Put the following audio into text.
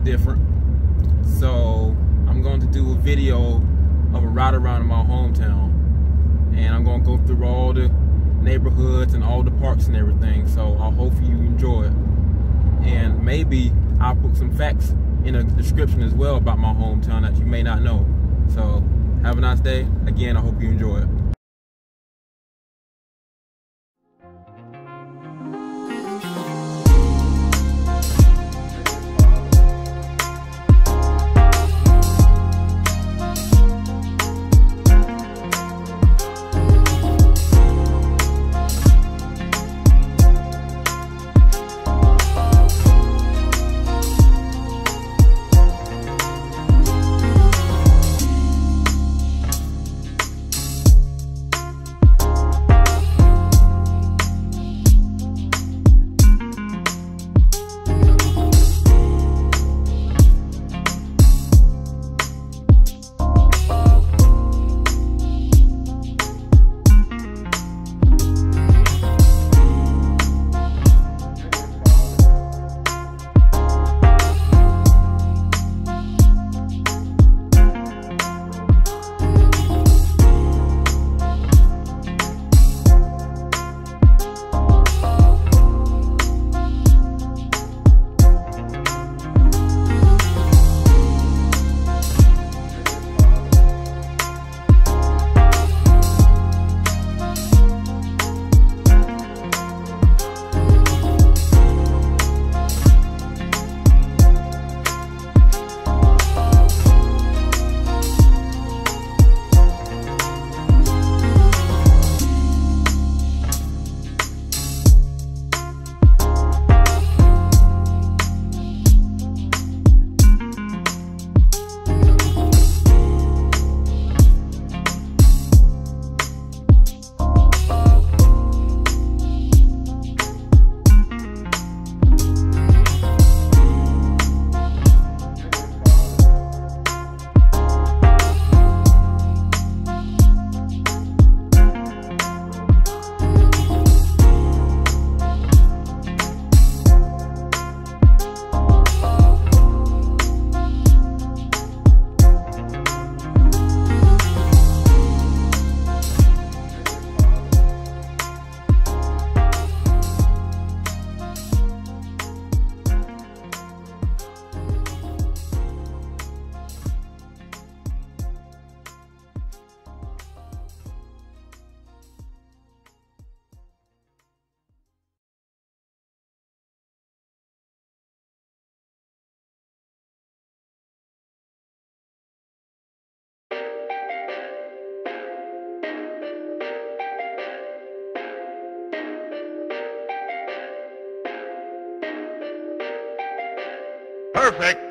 something different. So I'm going to do a video of a ride around in my hometown. And I'm gonna go through all the neighborhoods and all the parks and everything. So I hope you enjoy it. And maybe I'll put some facts in a description as well about my hometown that you may not know. So have a nice day. Again, I hope you enjoy it. Perfect.